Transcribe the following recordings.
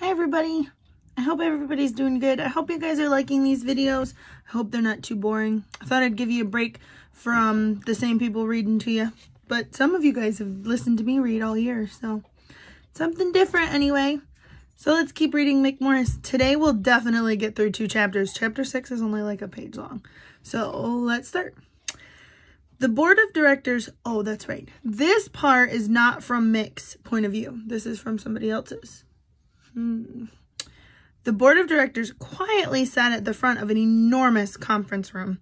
Hi everybody. I hope everybody's doing good. I hope you guys are liking these videos. I hope they're not too boring. I thought I'd give you a break from the same people reading to you. But some of you guys have listened to me read all year, so something different anyway. So let's keep reading Mick Morris. Today we'll definitely get through two chapters. Chapter 6 is only like a page long. So let's start. The board of directors, oh, that's right. This part is not from Mick's point of view. This is from somebody else's. Hmm. The board of directors quietly sat at the front of an enormous conference room.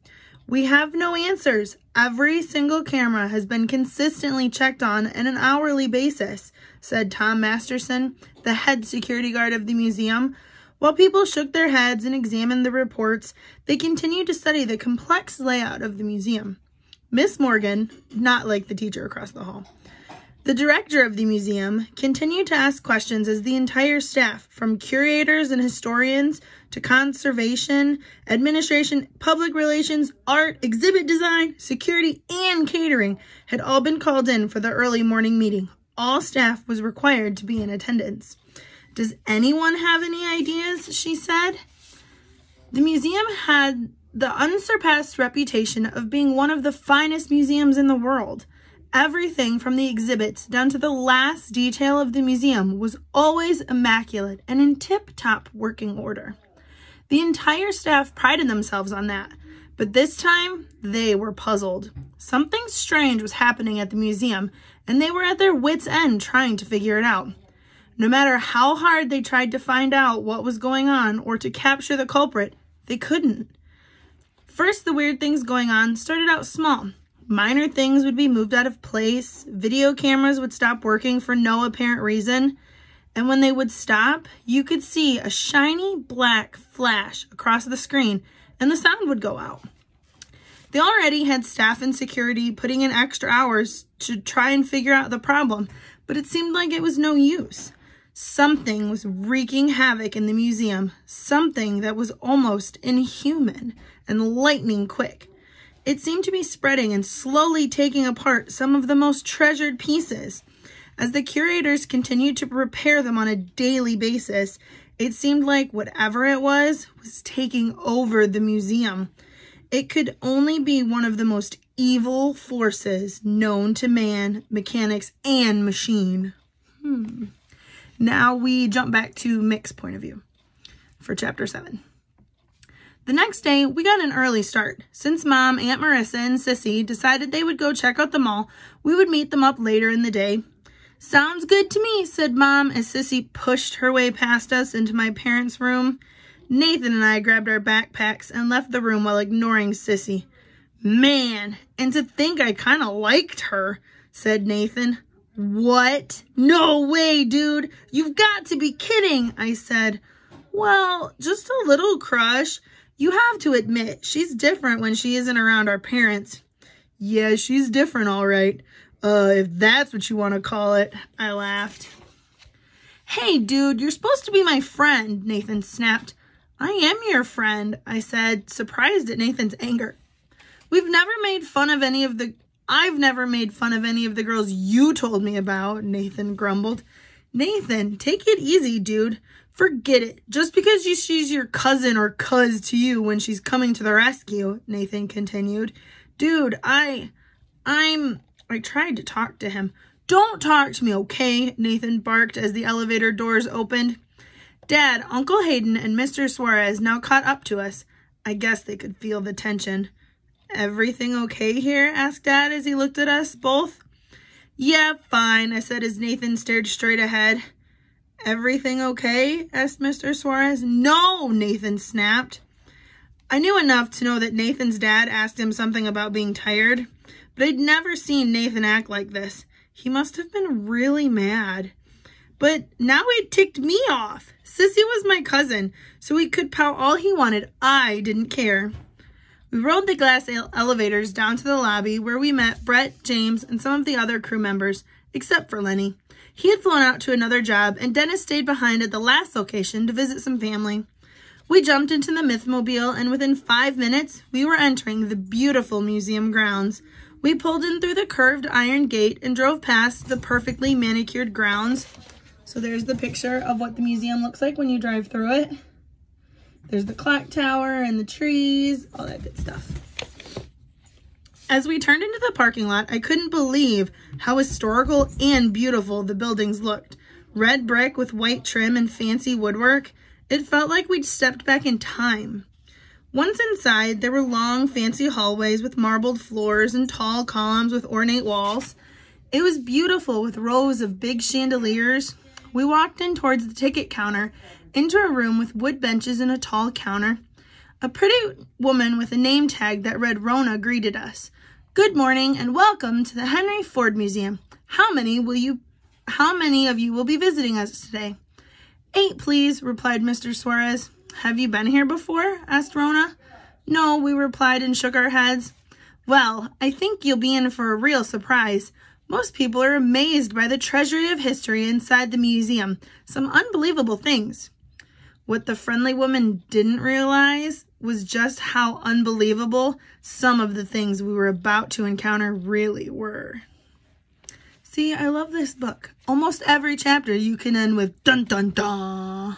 We have no answers. Every single camera has been consistently checked on on an hourly basis, said Tom Masterson, the head security guard of the museum. While people shook their heads and examined the reports, they continued to study the complex layout of the museum. Miss Morgan, not like the teacher across the hall, the director of the museum continued to ask questions as the entire staff, from curators and historians to conservation, administration, public relations, art, exhibit design, security, and catering, had all been called in for the early morning meeting. All staff was required to be in attendance. Does anyone have any ideas? She said. The museum had the unsurpassed reputation of being one of the finest museums in the world. Everything from the exhibits down to the last detail of the museum was always immaculate and in tip-top working order. The entire staff prided themselves on that, but this time they were puzzled. Something strange was happening at the museum, and they were at their wits' end trying to figure it out. No matter how hard they tried to find out what was going on or to capture the culprit, they couldn't. First, the weird things going on started out small. Minor things would be moved out of place, video cameras would stop working for no apparent reason, and when they would stop, you could see a shiny black flash across the screen and the sound would go out. They already had staff and security putting in extra hours to try and figure out the problem, but it seemed like it was no use. Something was wreaking havoc in the museum, something that was almost inhuman and lightning quick. It seemed to be spreading and slowly taking apart some of the most treasured pieces. As the curators continued to repair them on a daily basis, it seemed like whatever it was was taking over the museum. It could only be one of the most evil forces known to man, mechanics, and machine. Hmm. Now we jump back to Mick's point of view for chapter 7. The next day, we got an early start. Since Mom, Aunt Marissa, and Sissy decided they would go check out the mall, we would meet them up later in the day. Sounds good to me, said Mom as Sissy pushed her way past us into my parents' room. Nathan and I grabbed our backpacks and left the room while ignoring Sissy. Man, and to think I kind of liked her, said Nathan. What? No way, dude. You've got to be kidding, I said. Well, just a little crush. You have to admit, she's different when she isn't around our parents. Yeah, she's different, all right. Uh, if that's what you want to call it, I laughed. Hey, dude, you're supposed to be my friend, Nathan snapped. I am your friend, I said, surprised at Nathan's anger. We've never made fun of any of the... I've never made fun of any of the girls you told me about, Nathan grumbled. Nathan, take it easy, dude. Forget it. Just because she's your cousin or cuz to you when she's coming to the rescue, Nathan continued. Dude, I, I'm, I tried to talk to him. Don't talk to me, okay? Nathan barked as the elevator doors opened. Dad, Uncle Hayden, and Mr. Suarez now caught up to us. I guess they could feel the tension. Everything okay here? asked Dad as he looked at us both. Yeah, fine, I said as Nathan stared straight ahead. Everything okay? asked Mr. Suarez. No, Nathan snapped. I knew enough to know that Nathan's dad asked him something about being tired, but I'd never seen Nathan act like this. He must have been really mad. But now it ticked me off. Sissy was my cousin, so he could pout all he wanted. I didn't care. We rode the glass elevators down to the lobby where we met Brett, James, and some of the other crew members, except for Lenny. He had flown out to another job, and Dennis stayed behind at the last location to visit some family. We jumped into the Mythmobile, and within five minutes, we were entering the beautiful museum grounds. We pulled in through the curved iron gate and drove past the perfectly manicured grounds. So there's the picture of what the museum looks like when you drive through it. There's the clock tower and the trees, all that good stuff. As we turned into the parking lot, I couldn't believe how historical and beautiful the buildings looked. Red brick with white trim and fancy woodwork. It felt like we'd stepped back in time. Once inside, there were long, fancy hallways with marbled floors and tall columns with ornate walls. It was beautiful with rows of big chandeliers. We walked in towards the ticket counter into a room with wood benches and a tall counter. A pretty woman with a name tag that read Rona greeted us. Good morning and welcome to the Henry Ford Museum. How many will you how many of you will be visiting us today? Eight, please, replied Mr. Suarez. Have you been here before? asked Rona. No, we replied and shook our heads. Well, I think you'll be in for a real surprise. Most people are amazed by the treasury of history inside the museum. Some unbelievable things. What the friendly woman didn't realize was just how unbelievable some of the things we were about to encounter really were. See, I love this book. Almost every chapter you can end with dun dun dun.